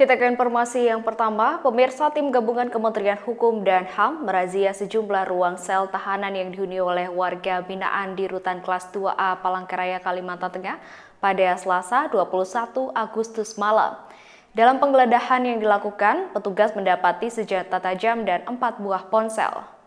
Kita ke informasi yang pertama, pemirsa tim gabungan Kementerian Hukum dan HAM merazia sejumlah ruang sel tahanan yang dihuni oleh warga binaan di Rutan Kelas 2A Palangkaraya, Kalimantan Tengah pada Selasa 21 Agustus malam. Dalam penggeledahan yang dilakukan, petugas mendapati senjata tajam dan empat buah ponsel.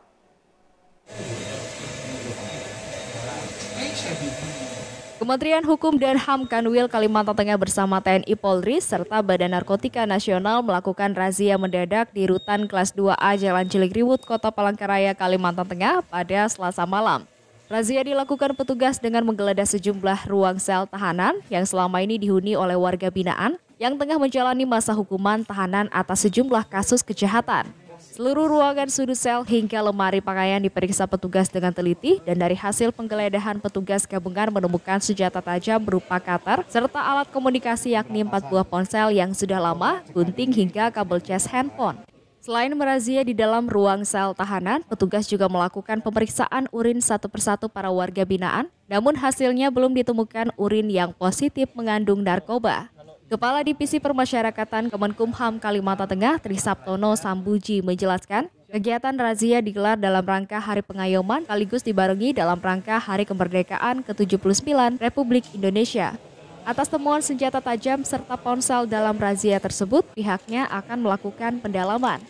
Kementerian Hukum dan HAM Kanwil Kalimantan Tengah bersama TNI Polri serta Badan Narkotika Nasional melakukan razia mendadak di rutan kelas 2A Jalan Cilikriwut, Kota Palangkaraya, Kalimantan Tengah pada Selasa malam. Razia dilakukan petugas dengan menggeledah sejumlah ruang sel tahanan yang selama ini dihuni oleh warga binaan yang tengah menjalani masa hukuman tahanan atas sejumlah kasus kejahatan. Seluruh ruangan sudut sel hingga lemari pakaian diperiksa petugas dengan teliti dan dari hasil penggeledahan petugas gabungan menemukan senjata tajam berupa cutter serta alat komunikasi yakni empat buah ponsel yang sudah lama, gunting hingga kabel cas handphone. Selain merazia di dalam ruang sel tahanan, petugas juga melakukan pemeriksaan urin satu persatu para warga binaan, namun hasilnya belum ditemukan urin yang positif mengandung narkoba. Kepala Divisi Permasyarakatan Kemenkumham Kalimantan Tengah Trisaptono Sambuji menjelaskan, kegiatan razia digelar dalam rangka Hari Pengayoman sekaligus dibarengi dalam rangka Hari Kemerdekaan ke-79 Republik Indonesia. Atas temuan senjata tajam serta ponsel dalam razia tersebut, pihaknya akan melakukan pendalaman.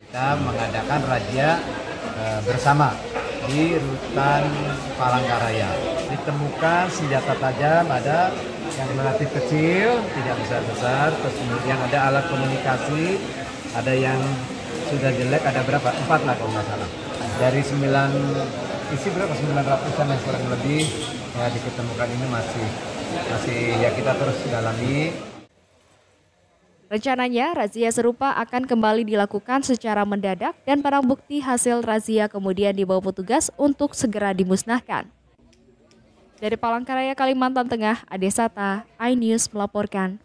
Kita mengadakan razia e, bersama di rutan Palangkaraya. Ditemukan senjata tajam ada yang relatif kecil, tidak besar-besar, terus kemudian ada alat komunikasi, ada yang sudah jelek, ada berapa? Empat lah kalau nggak salah. Dari sembilan, isi berapa? Sembilan ratusan yang kurang lebih ya diketemukan ini masih masih ya kita terus dalami. Rencananya, razia serupa akan kembali dilakukan secara mendadak dan barang bukti hasil razia kemudian dibawa petugas untuk segera dimusnahkan. Dari Palangkaraya, Kalimantan Tengah, Adesata, iNews melaporkan.